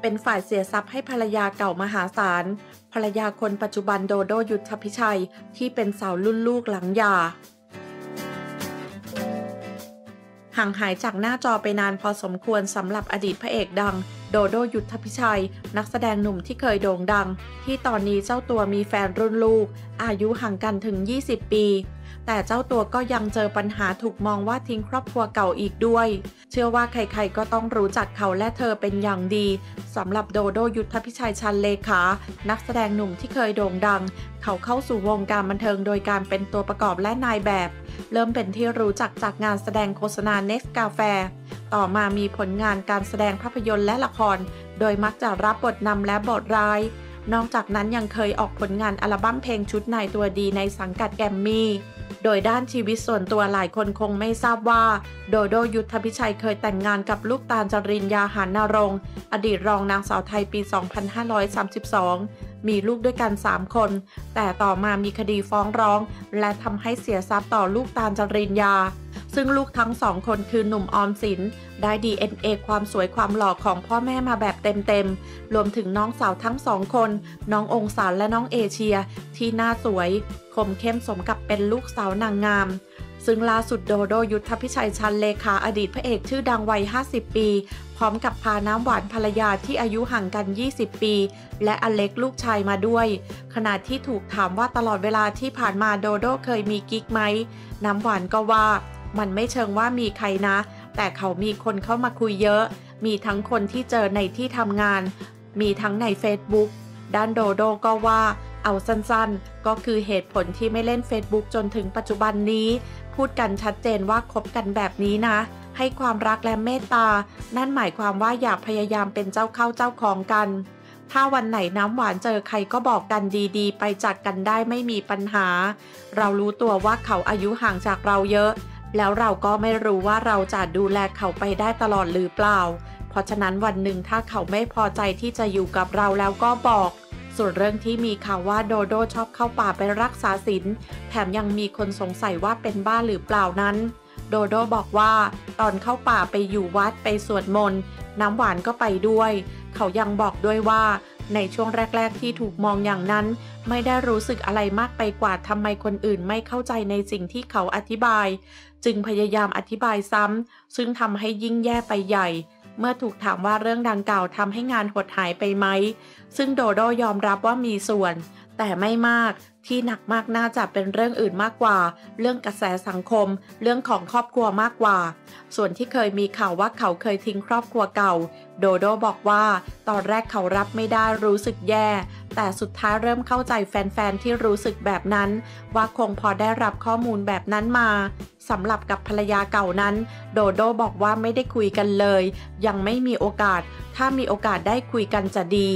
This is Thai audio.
เป็นฝ่ายเสียทรัพย์ให้ภรรยาเก่ามหาศาล ภรรยาคนปัจจุบันโดโดยุทธพิชัย ที่เป็นสาวรุ่นลูกหลังยา ห่างหายจากหน้าจอไปนานพอสมควรสำหรับอดีตพระเอกดัง โดโดยุทธพิชัย นักแสดงหนุ่มที่เคยโด่งดัง ที่ตอนนี้เจ้าตัวมีแฟนรุ่นลูก อายุห่างกันถึง 20 ปี แต่เจ้าตัวก็ยังเจอปัญหาถูกมองว่าทิ้งครอบครัวเก่าอีกด้วย เชื่อว่าใครๆก็ต้องรู้จักเขาและเธอเป็นอย่างดีสำหรับโดโดยุทธพิชัยชันเลขา นักแสดงหนุ่มที่เคยโด่งดัง เขาเข้าสู่วงการบันเทิงโดยการเป็นตัวประกอบและนายแบบ เริ่มเป็นที่รู้จักจากงานแสดงโฆษณา Next กาแฟ ต่อมามีผลงานการแสดงภาพยนตร์และละคร โดยมักจะรับบทนำและบทร้าย นอกจากนั้นยังเคยออกผลงานอัลบั้มเพลงชุดนายตัวดีในสังกัดแกมมี่ โดยด้านชีวิตส่วนตัวหลายคนคงไม่ทราบว่า โดโดยุทธพิชัยเคยแต่งงานกับลูกตาลจรินยาหานนรงค์อดีตรองนางสาวไทยปี 2532 มีลูกด้วยกัน 3 คน แต่ต่อมามีคดีฟ้องร้อง และทำให้เสียทรัพย์ต่อลูกตาลจรินยา ซึ่งลูกทั้งสองคนคือหนุ่มออมสิน ได้ DNA ความสวยความหล่อของพ่อแม่มาแบบเต็มๆ รวมถึงน้องสาวทั้งสองคน น้ององศาและน้องเอเชีย ที่หน้าสวย คมเข้มสมกับเป็นลูกสาวนางงามซึ่งล่าสุดโดโดยุทธพิชัยชันเลขาอดีตพระเอกชื่อดังวัย 50 ปี พร้อมกับพาน้ำหวานภรรยาที่อายุห่างกัน 20 ปี และอเล็กลูกชายมาด้วย ขณะที่ถูกถามว่าตลอดเวลาที่ผ่านมาโดโดเคยมีกิ๊กไหม น้ำหวานก็ว่า มันไม่เชิงว่ามีใครนะ แต่เขามีคนเข้ามาคุยเยอะ มีทั้งคนที่เจอในที่ทำงาน มีทั้งใน Facebook ด้านโดโดก็ว่าเอาสั้นๆ ก็คือเหตุผลที่ไม่เล่น Facebook จนถึงปัจจุบันนี้ พูดกันชัดเจนว่าคบกันแบบนี้นะ ให้ความรักและเมตตา นั่นหมายความว่าอย่าพยายามเป็นเจ้าเข้าเจ้าของกัน ถ้าวันไหนน้ำหวานเจอใครก็บอกกันดีๆ ไปจากกันได้ไม่มีปัญหา เรารู้ตัวว่าเขาอายุห่างจากเราเยอะ แล้วเราก็ไม่รู้ว่าเราจะดูแลเขาไปได้ตลอดหรือเปล่า เพราะฉะนั้นวันหนึ่งถ้าเขาไม่พอใจที่จะอยู่กับเราแล้วก็บอก ส่วนเรื่องที่มีข่าวว่าโดโดชอบเข้าป่าไปรักษาศีลแถมยังมีคนสงสัยว่าเป็นบ้าหรือเปล่านั้น โดโดบอกว่า ตอนเข้าป่าไปอยู่วัดไปสวดมนต์น้ำหวานก็ไปด้วย เขายังบอกด้วยว่า ในช่วงแรก ๆ ที่ถูกมองอย่างนั้น ไม่ได้รู้สึกอะไรมากไปกว่าทำไมคนอื่นไม่เข้าใจในสิ่งที่เขาอธิบาย จึงพยายามอธิบายซ้ำซึ่งทำให้ยิ่งแย่ไปใหญ่ เมื่อถูกถามว่าเรื่องดังกล่าวทำให้งานหดหายไปไหม ซึ่งโดโดยอมรับว่ามีส่วน แต่ไม่มากที่หนักมากน่าจะเป็นเรื่องอื่นมากกว่า เรื่องกระแสสังคม เรื่องของครอบครัวมากกว่า ส่วนที่เคยมีข่าวว่าเขาเคยทิ้งครอบครัวเก่า โดโดบอกว่า ตอนแรกเขารับไม่ได้รู้สึกแย่ แต่สุดท้ายเริ่มเข้าใจแฟนๆ ที่รู้สึกแบบนั้น ว่าคงพอได้รับข้อมูลแบบนั้นมาสำหรับกับภรรยาเก่านั้น โดโดบอกว่าไม่ได้คุยกันเลย ยังไม่มีโอกาส ถ้ามีโอกาสได้คุยกันจะดี